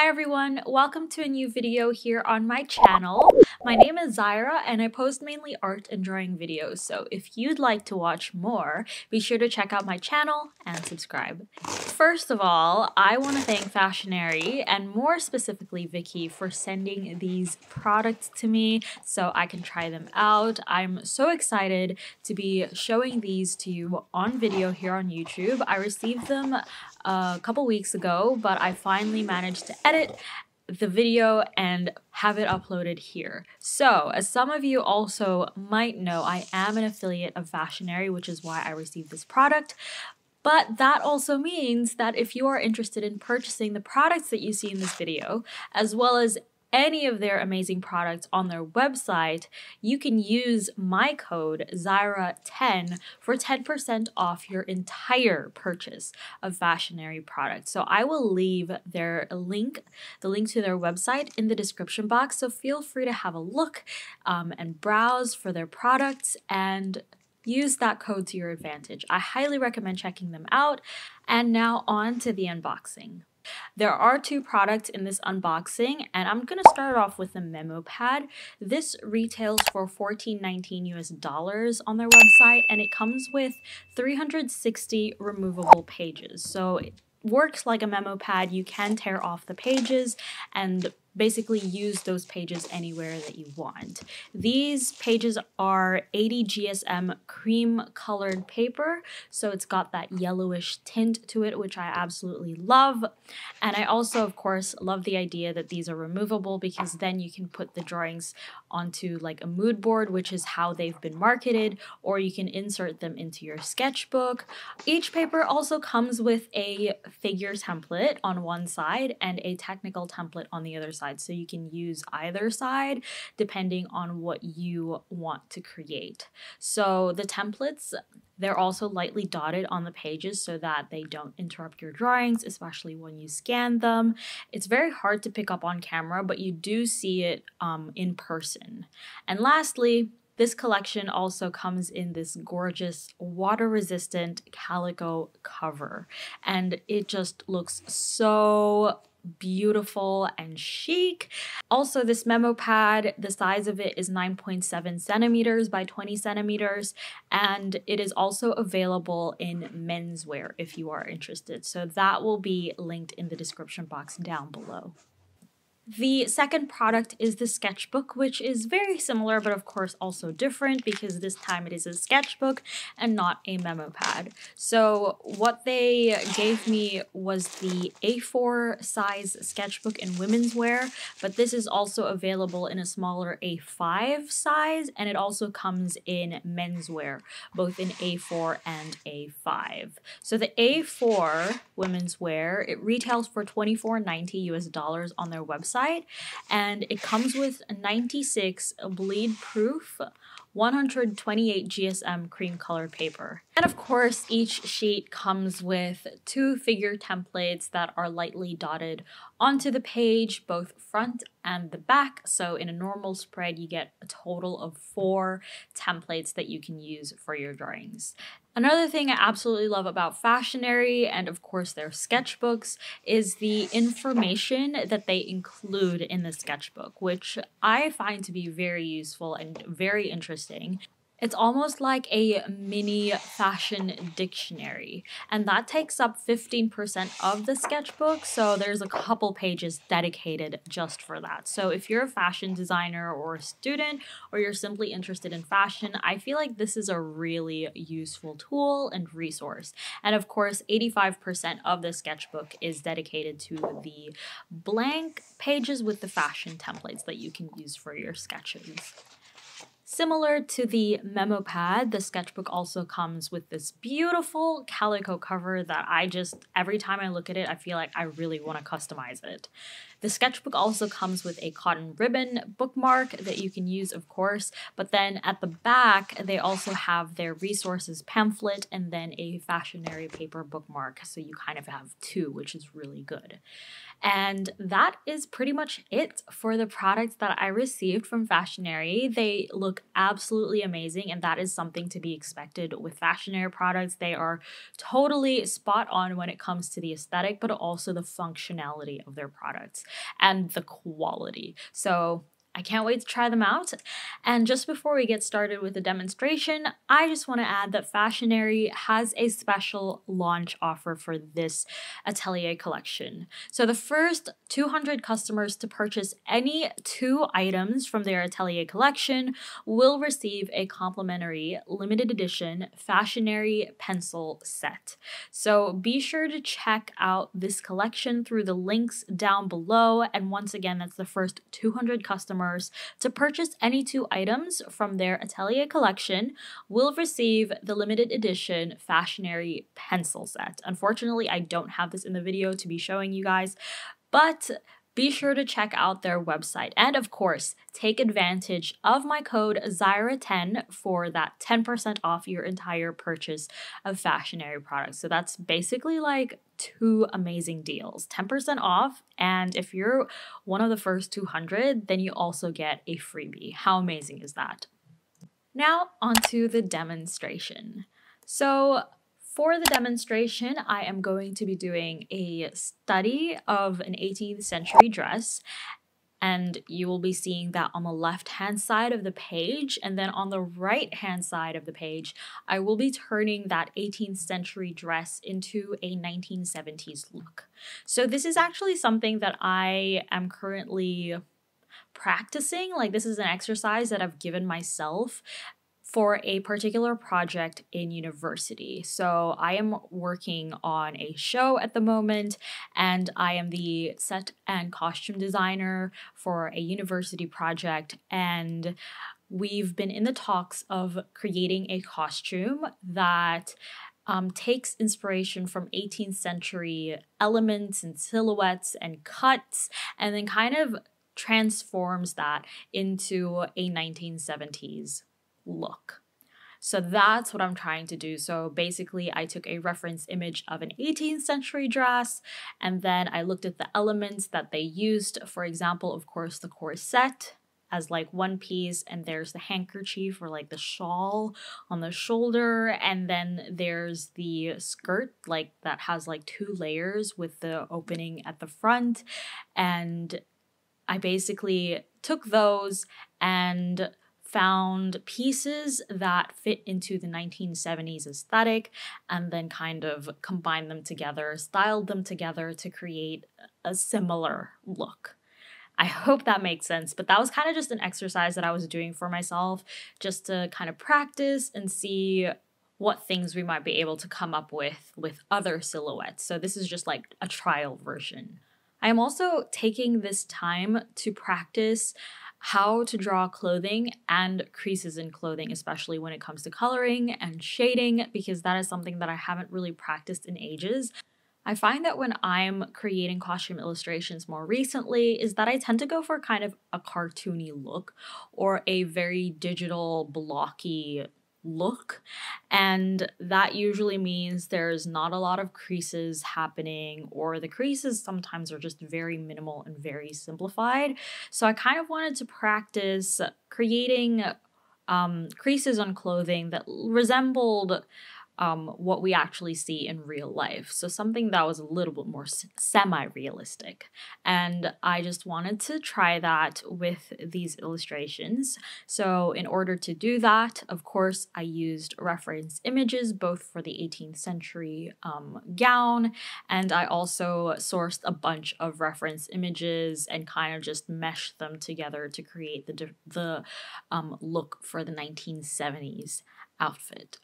Hi everyone, welcome to a new video here on my channel. My name is Zyra and I post mainly art and drawing videos, so if you'd like to watch more, be sure to check out my channel and subscribe. First of all, I want to thank Fashionary and more specifically Vicky for sending these products to me so I can try them out. I'm so excited to be showing these to you on video here on YouTube. I received them a couple weeks ago, but I finally managed to edit the video and have it uploaded here. So, as some of you also might know, I am an affiliate of Fashionary, which is why I received this product. But that also means that if you are interested in purchasing the products that you see in this video, as well as any of their amazing products on their website, you can use my code Zyra10 for 10% off your entire purchase of Fashionary products. So I will leave their link, the link to their website in the description box. So feel free to have a look um, and browse for their products and use that code to your advantage. I highly recommend checking them out. And now on to the unboxing. There are two products in this unboxing, and I'm going to start off with the memo pad. This retails for 14.19 US dollars on their website, and it comes with 360 removable pages. So it works like a memo pad. You can tear off the pages and basically use those pages anywhere that you want. These pages are 80 GSM cream colored paper, so it's got that yellowish tint to it, which I absolutely love. And I also, of course, love the idea that these are removable because then you can put the drawings onto like a mood board, which is how they've been marketed, or you can insert them into your sketchbook. Each paper also comes with a figure template on one side and a technical template on the other side side. So you can use either side depending on what you want to create. So the templates, they're also lightly dotted on the pages so that they don't interrupt your drawings, especially when you scan them. It's very hard to pick up on camera, but you do see it um, in person. And lastly, this collection also comes in this gorgeous water resistant calico cover and it just looks so beautiful and chic. Also, this memo pad, the size of it is 9.7 centimeters by 20 centimeters, and it is also available in menswear if you are interested. So that will be linked in the description box down below. The second product is the sketchbook, which is very similar, but of course also different because this time it is a sketchbook and not a memo pad. So what they gave me was the A4 size sketchbook in women's wear, but this is also available in a smaller A5 size, and it also comes in menswear, both in A4 and A5. So the A4 women's wear, it retails for $24.90 US dollars on their website website, and it comes with 96 bleed proof 128 GSM cream color paper. And of course, each sheet comes with two figure templates that are lightly dotted onto the page, both front and the back. So in a normal spread, you get a total of four templates that you can use for your drawings. Another thing I absolutely love about Fashionary and of course their sketchbooks is the information that they include in the sketchbook, which I find to be very useful and very interesting. It's almost like a mini fashion dictionary, and that takes up 15% of the sketchbook. So there's a couple pages dedicated just for that. So if you're a fashion designer or a student, or you're simply interested in fashion, I feel like this is a really useful tool and resource. And of course, 85% of the sketchbook is dedicated to the blank pages with the fashion templates that you can use for your sketches. Similar to the memo pad, the sketchbook also comes with this beautiful calico cover that I just, every time I look at it, I feel like I really want to customize it. The sketchbook also comes with a cotton ribbon bookmark that you can use, of course, but then at the back, they also have their resources pamphlet and then a fashionary paper bookmark. So you kind of have two, which is really good. And that is pretty much it for the products that I received from Fashionary. They look absolutely amazing, and that is something to be expected with fashionary products. They are totally spot on when it comes to the aesthetic, but also the functionality of their products and the quality. So I can't wait to try them out. And just before we get started with the demonstration, I just want to add that Fashionary has a special launch offer for this Atelier collection. So the first 200 customers to purchase any two items from their Atelier collection will receive a complimentary limited edition Fashionary pencil set. So be sure to check out this collection through the links down below. And once again, that's the first 200 customers customers to purchase any two items from their Atelier collection will receive the limited edition Fashionary pencil set. Unfortunately, I don't have this in the video to be showing you guys, but be sure to check out their website. And of course, take advantage of my code Zyra10 for that 10% off your entire purchase of fashionary products. So that's basically like two amazing deals 10% off. And if you're one of the first 200, then you also get a freebie. How amazing is that? Now, onto the demonstration. So, for the demonstration, I am going to be doing a study of an 18th century dress and you will be seeing that on the left hand side of the page and then on the right hand side of the page I will be turning that 18th century dress into a 1970s look. So this is actually something that I am currently practicing like this is an exercise that I've given myself for a particular project in university. So I am working on a show at the moment, and I am the set and costume designer for a university project. And we've been in the talks of creating a costume that um, takes inspiration from 18th century elements and silhouettes and cuts, and then kind of transforms that into a 1970s look. So that's what I'm trying to do. So basically, I took a reference image of an 18th century dress and then I looked at the elements that they used. For example, of course, the corset as like one piece, and there's the handkerchief or like the shawl on the shoulder, and then there's the skirt, like that has like two layers with the opening at the front. And I basically took those and found pieces that fit into the 1970s aesthetic and then kind of combined them together, styled them together to create a similar look. I hope that makes sense, but that was kind of just an exercise that I was doing for myself just to kind of practice and see what things we might be able to come up with with other silhouettes. So this is just like a trial version. I am also taking this time to practice how to draw clothing and creases in clothing, especially when it comes to coloring and shading, because that is something that I haven't really practiced in ages. I find that when I'm creating costume illustrations more recently, is that I tend to go for kind of a cartoony look or a very digital, blocky look. And that usually means there's not a lot of creases happening, or the creases sometimes are just very minimal and very simplified. So I kind of wanted to practice creating um, creases on clothing that resembled um, what we actually see in real life. So something that was a little bit more semi realistic. And I just wanted to try that with these illustrations. So, in order to do that, of course, I used reference images both for the 18th century um, gown and I also sourced a bunch of reference images and kind of just meshed them together to create the, the um, look for the 1970s outfit.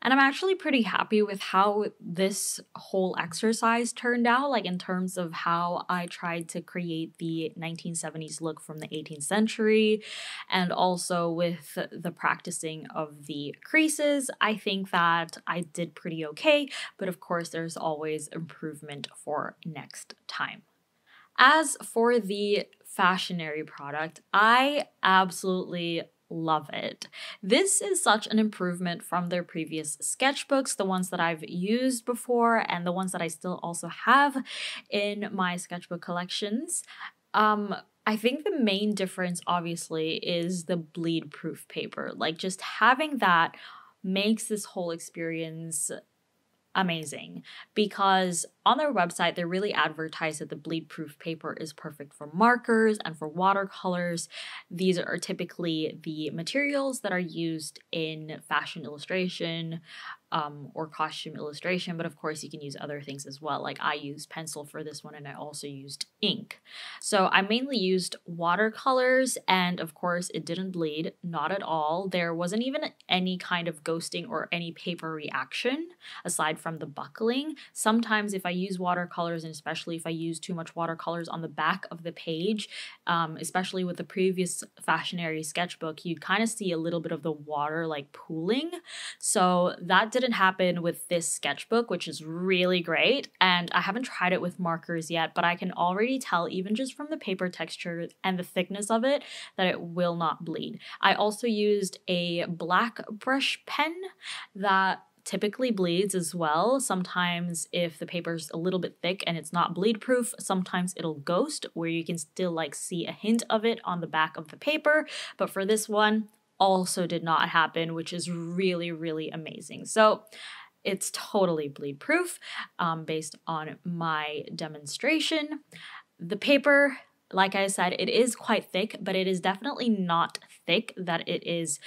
And I'm actually pretty happy with how this whole exercise turned out, like in terms of how I tried to create the 1970s look from the 18th century, and also with the practicing of the creases. I think that I did pretty okay, but of course, there's always improvement for next time. As for the fashionary product, I absolutely love it. This is such an improvement from their previous sketchbooks, the ones that I've used before and the ones that I still also have in my sketchbook collections. Um, I think the main difference, obviously, is the bleed proof paper. Like, just having that makes this whole experience amazing because on their website they really advertise that the bleed proof paper is perfect for markers and for watercolors these are typically the materials that are used in fashion illustration um, or costume illustration, but of course you can use other things as well. Like I used pencil for this one and I also used ink. So I mainly used watercolors and of course it didn't bleed, not at all. There wasn't even any kind of ghosting or any paper reaction aside from the buckling. Sometimes if I use watercolors and especially if I use too much watercolors on the back of the page, um, especially with the previous Fashionary sketchbook, you'd kind of see a little bit of the water like pooling. So that didn't happen with this sketchbook, which is really great. And I haven't tried it with markers yet, but I can already tell, even just from the paper texture and the thickness of it, that it will not bleed. I also used a black brush pen that typically bleeds as well. Sometimes if the paper's a little bit thick and it's not bleed proof, sometimes it'll ghost where you can still like see a hint of it on the back of the paper. But for this one, also did not happen, which is really, really amazing. So it's totally bleed proof um, based on my demonstration. The paper, like I said, it is quite thick, but it is definitely not thick that it is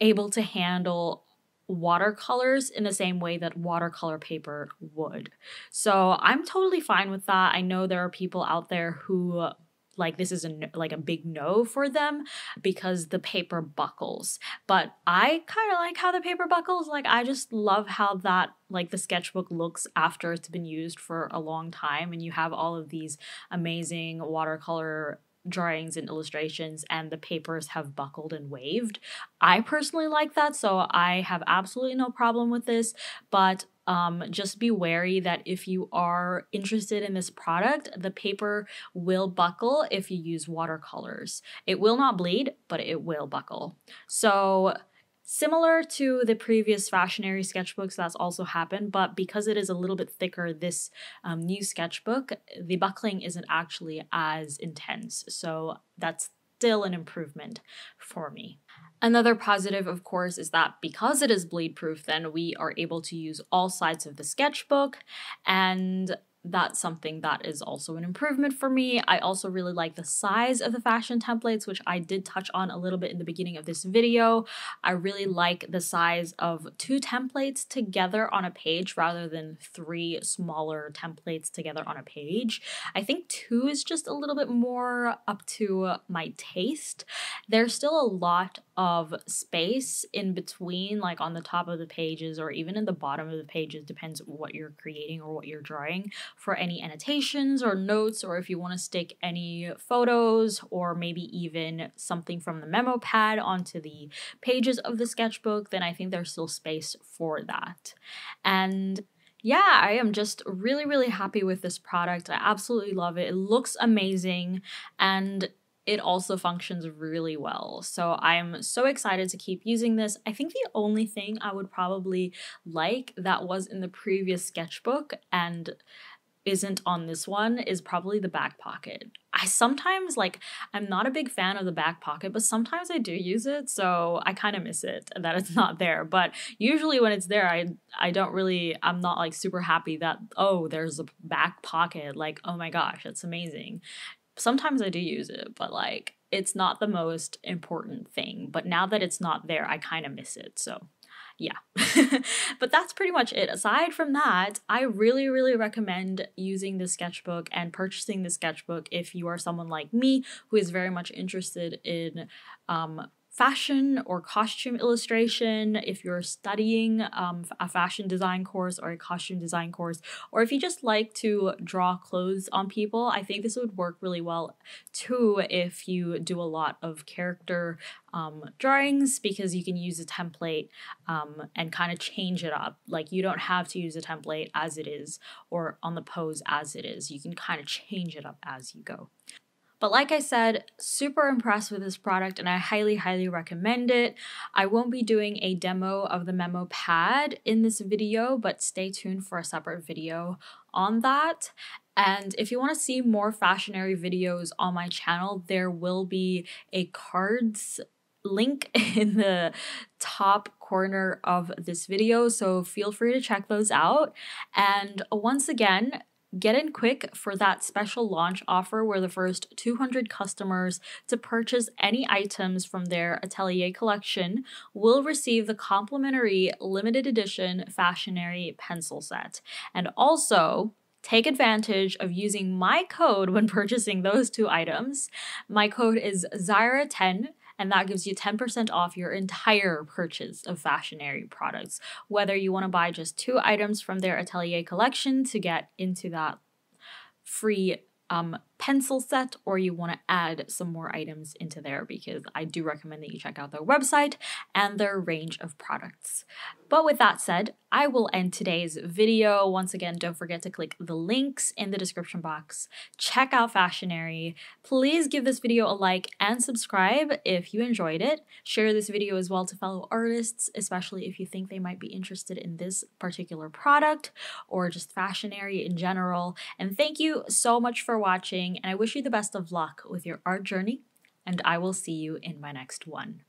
able to handle watercolors in the same way that watercolor paper would. So I'm totally fine with that. I know there are people out there who like this is a like a big no for them because the paper buckles but i kind of like how the paper buckles like i just love how that like the sketchbook looks after it's been used for a long time and you have all of these amazing watercolor drawings and illustrations and the papers have buckled and waved. I personally like that, so I have absolutely no problem with this, but um, just be wary that if you are interested in this product, the paper will buckle if you use watercolors. It will not bleed, but it will buckle. So Similar to the previous fashionary sketchbooks, that's also happened, but because it is a little bit thicker, this um, new sketchbook, the buckling isn't actually as intense. So that's still an improvement for me. Another positive, of course, is that because it is bleed proof, then we are able to use all sides of the sketchbook and that's something that is also an improvement for me. I also really like the size of the fashion templates, which I did touch on a little bit in the beginning of this video. I really like the size of two templates together on a page rather than three smaller templates together on a page. I think two is just a little bit more up to my taste. There's still a lot of space in between, like on the top of the pages or even in the bottom of the pages, depends what you're creating or what you're drawing for any annotations or notes, or if you want to stick any photos or maybe even something from the memo pad onto the pages of the sketchbook, then I think there's still space for that. And yeah, I am just really, really happy with this product. I absolutely love it. It looks amazing and it also functions really well. So I'm so excited to keep using this. I think the only thing I would probably like that was in the previous sketchbook and isn't on this one is probably the back pocket. I sometimes like I'm not a big fan of the back pocket, but sometimes I do use it, so I kind of miss it that it's not there. But usually when it's there, I I don't really I'm not like super happy that oh, there's a back pocket. Like, oh my gosh, it's amazing. Sometimes I do use it, but like it's not the most important thing. But now that it's not there, I kind of miss it. So yeah. but that's pretty much it. Aside from that, I really, really recommend using the sketchbook and purchasing the sketchbook if you are someone like me who is very much interested in um, fashion or costume illustration, if you're studying um, a fashion design course or a costume design course, or if you just like to draw clothes on people, I think this would work really well too if you do a lot of character um, drawings because you can use a template um, and kind of change it up. Like you don't have to use a template as it is or on the pose as it is. You can kind of change it up as you go. But like I said, super impressed with this product and I highly, highly recommend it. I won't be doing a demo of the memo pad in this video, but stay tuned for a separate video on that. And if you want to see more fashionary videos on my channel, there will be a cards link in the top corner of this video, so feel free to check those out. And once again, Get in quick for that special launch offer where the first 200 customers to purchase any items from their Atelier collection will receive the complimentary limited edition Fashionary pencil set. And also, take advantage of using my code when purchasing those two items. My code is Zyra10 and that gives you 10% off your entire purchase of fashionary products. Whether you want to buy just two items from their Atelier collection to get into that free um, pencil set or you want to add some more items into there because I do recommend that you check out their website and their range of products. But with that said, I will end today's video. Once again, don't forget to click the links in the description box. Check out Fashionary. Please give this video a like and subscribe if you enjoyed it. Share this video as well to fellow artists, especially if you think they might be interested in this particular product or just Fashionary in general. And thank you so much for watching and I wish you the best of luck with your art journey, and I will see you in my next one.